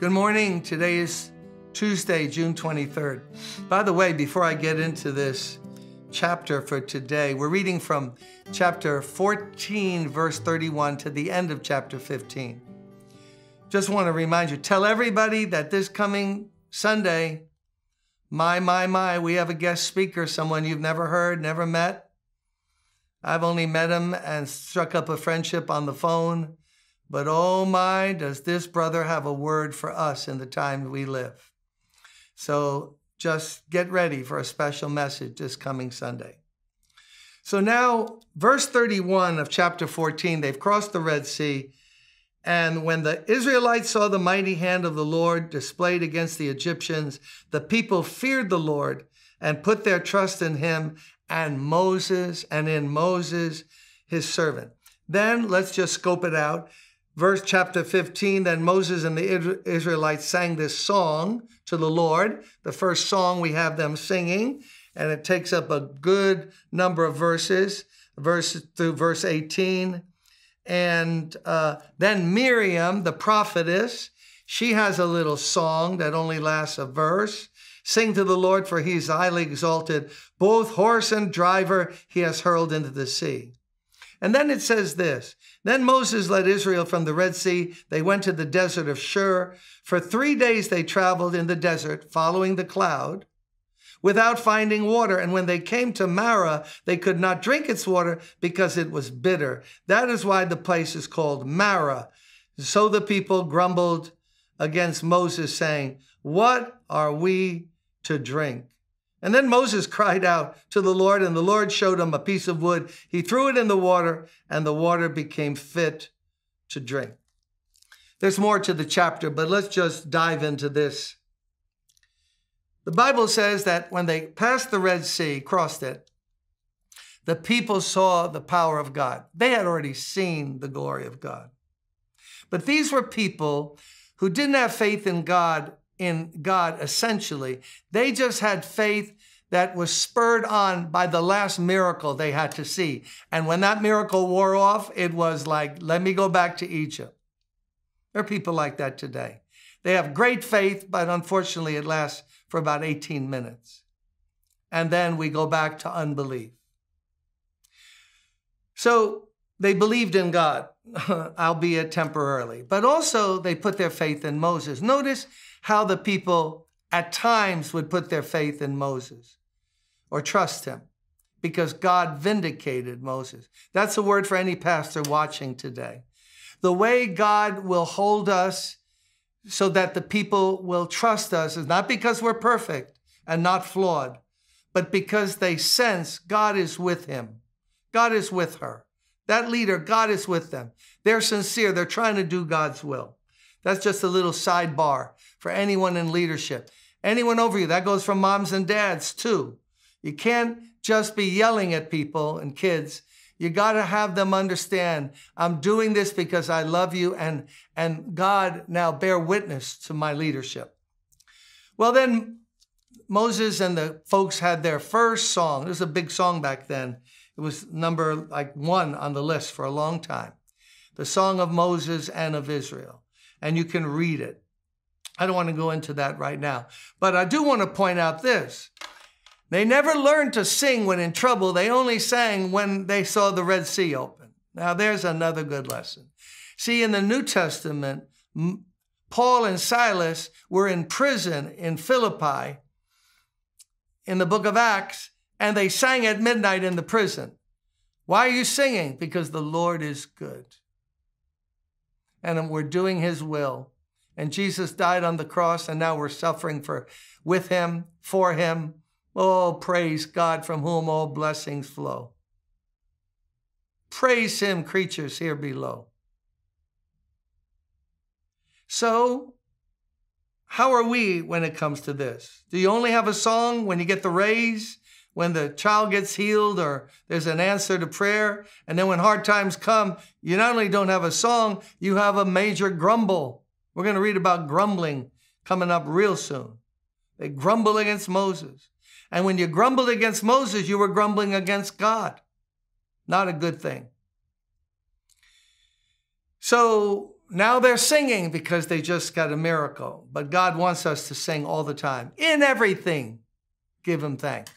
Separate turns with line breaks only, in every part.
Good morning. Today is Tuesday, June 23rd. By the way, before I get into this chapter for today, we're reading from chapter 14, verse 31 to the end of chapter 15. Just want to remind you tell everybody that this coming Sunday, my, my, my, we have a guest speaker, someone you've never heard, never met. I've only met him and struck up a friendship on the phone. But oh my, does this brother have a word for us in the time we live. So just get ready for a special message this coming Sunday. So now, verse 31 of chapter 14, they've crossed the Red Sea. And when the Israelites saw the mighty hand of the Lord displayed against the Egyptians, the people feared the Lord and put their trust in him and Moses and in Moses, his servant. Then let's just scope it out verse chapter 15 then moses and the israelites sang this song to the lord the first song we have them singing and it takes up a good number of verses verse through verse 18 and uh, then miriam the prophetess she has a little song that only lasts a verse. Sing to the lord for he is highly exalted. Both horse and driver he has hurled into the sea and then it says this Then Moses led Israel from the Red Sea. They went to the desert of Shur. For three days they traveled in the desert, following the cloud, without finding water. And when they came to Marah, they could not drink its water because it was bitter. That is why the place is called Marah. So the people grumbled against Moses, saying, What are we to drink? And then Moses cried out to the Lord, and the Lord showed him a piece of wood. He threw it in the water, and the water became fit to drink. There's more to the chapter, but let's just dive into this. The Bible says that when they passed the Red Sea, crossed it, the people saw the power of God. They had already seen the glory of God. But these were people who didn't have faith in God in God, essentially. They just had faith that was spurred on by the last miracle they had to see. And when that miracle wore off, it was like, let me go back to Egypt. There are people like that today. They have great faith, but unfortunately, it lasts for about 18 minutes. And then we go back to unbelief. So they believed in God, albeit temporarily, but also they put their faith in Moses. Notice how the people at times would put their faith in Moses or trust him because God vindicated Moses. That's a word for any pastor watching today. The way God will hold us so that the people will trust us is not because we're perfect and not flawed, but because they sense God is with him. God is with her. That leader, God is with them. They're sincere. They're trying to do God's will. That's just a little sidebar for anyone in leadership. Anyone over you, that goes for moms and dads too. You can't just be yelling at people and kids. You got to have them understand I'm doing this because I love you and, and God now bear witness to my leadership. Well, then Moses and the folks had their first song. It was a big song back then. It was number like one on the list for a long time. The song of Moses and of Israel. And you can read it. I don't want to go into that right now. But I do want to point out this. They never learned to sing when in trouble. They only sang when they saw the Red Sea open. Now, there's another good lesson. See, in the New Testament, Paul and Silas were in prison in Philippi in the book of Acts, and they sang at midnight in the prison. Why are you singing? Because the Lord is good. And we're doing his will and Jesus died on the cross, and now we're suffering for with him, for him. Oh, praise God from whom all blessings flow. Praise him, creatures here below. So, how are we when it comes to this? Do you only have a song when you get the raise, when the child gets healed, or there's an answer to prayer? And then when hard times come, you not only don't have a song, you have a major grumble. We're going to read about grumbling coming up real soon. They grumble against Moses. And when you grumbled against Moses, you were grumbling against God. Not a good thing. So now they're singing because they just got a miracle. But God wants us to sing all the time. In everything, give him thanks.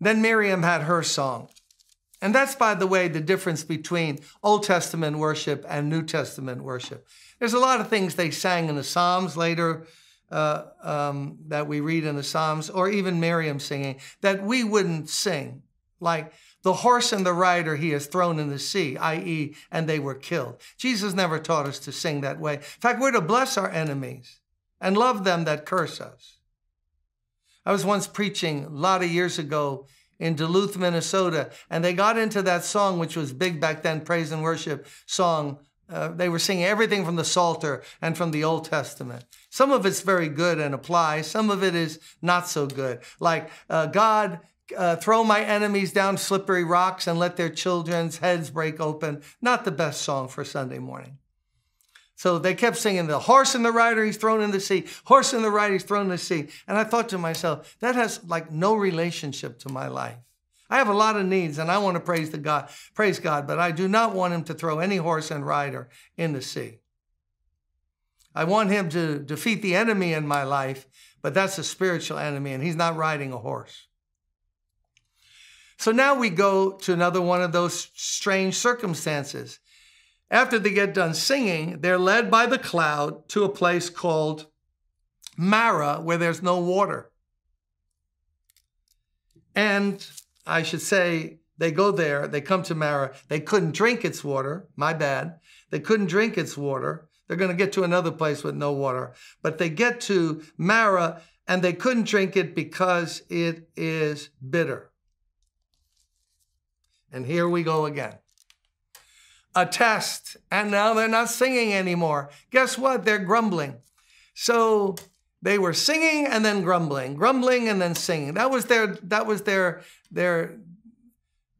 Then Miriam had her song. And that's, by the way, the difference between Old Testament worship and New Testament worship. There's a lot of things they sang in the Psalms later uh, um, that we read in the Psalms, or even Miriam singing, that we wouldn't sing. Like the horse and the rider he has thrown in the sea, i.e., and they were killed. Jesus never taught us to sing that way. In fact, we're to bless our enemies and love them that curse us. I was once preaching a lot of years ago in Duluth, Minnesota, and they got into that song, which was big back then, praise and worship song. Uh, they were singing everything from the Psalter and from the Old Testament. Some of it's very good and applies. Some of it is not so good. Like, uh, God, uh, throw my enemies down slippery rocks and let their children's heads break open. Not the best song for Sunday morning. So they kept singing, the horse and the rider, he's thrown in the sea. Horse and the rider, he's thrown in the sea. And I thought to myself, that has like no relationship to my life. I have a lot of needs and I want to praise the God, praise God, but I do not want him to throw any horse and rider in the sea. I want him to defeat the enemy in my life, but that's a spiritual enemy and he's not riding a horse. So now we go to another one of those strange circumstances. After they get done singing, they're led by the cloud to a place called Mara, where there's no water. And I should say, they go there, they come to Mara. They couldn't drink its water. My bad. They couldn't drink its water. They're going to get to another place with no water. But they get to Mara and they couldn't drink it because it is bitter. And here we go again a test, and now they're not singing anymore. Guess what? They're grumbling. So they were singing and then grumbling, grumbling and then singing. That was their that was their their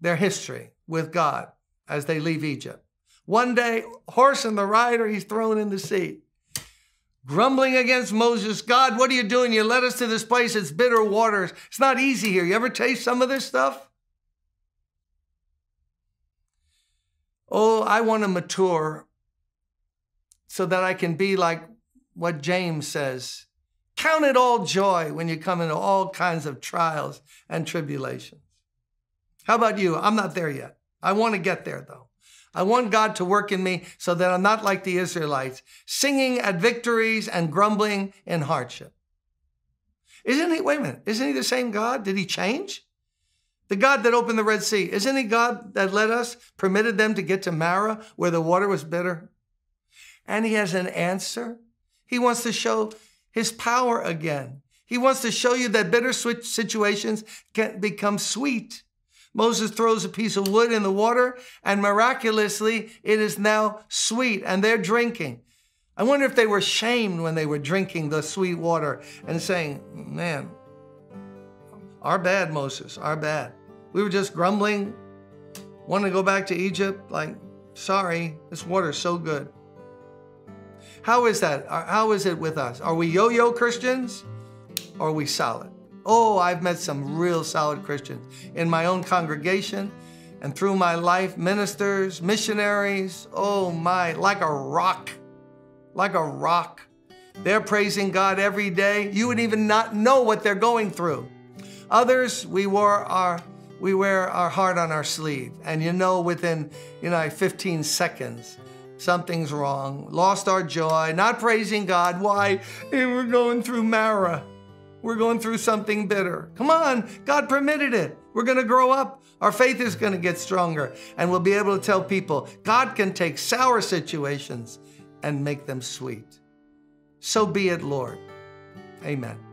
their history with God as they leave Egypt. One day, horse and the rider, he's thrown in the sea. Grumbling against Moses, God, what are you doing? You led us to this place. It's bitter waters. It's not easy here. You ever taste some of this stuff? Oh, I want to mature so that I can be like what James says. Count it all joy when you come into all kinds of trials and tribulations. How about you? I'm not there yet. I want to get there though. I want God to work in me so that I'm not like the Israelites, singing at victories and grumbling in hardship. Isn't he, wait a minute, isn't he the same God? Did he change? The God that opened the Red Sea, isn't he God that led us, permitted them to get to Marah where the water was bitter? And he has an answer. He wants to show his power again. He wants to show you that bitter situations can become sweet. Moses throws a piece of wood in the water, and miraculously, it is now sweet, and they're drinking. I wonder if they were shamed when they were drinking the sweet water and saying, Man, our bad, Moses, our bad. We were just grumbling, wanting to go back to Egypt. Like, sorry, this water's so good. How is that? How is it with us? Are we yo yo Christians or are we solid? Oh, I've met some real solid Christians in my own congregation and through my life, ministers, missionaries. Oh my, like a rock, like a rock. They're praising God every day. You would even not know what they're going through. Others, we wore our we wear our heart on our sleeve. And you know, within, you know, 15 seconds, something's wrong. Lost our joy, not praising God. Why? Eh, we're going through Mara. We're going through something bitter. Come on, God permitted it. We're going to grow up. Our faith is going to get stronger. And we'll be able to tell people God can take sour situations and make them sweet. So be it, Lord. Amen.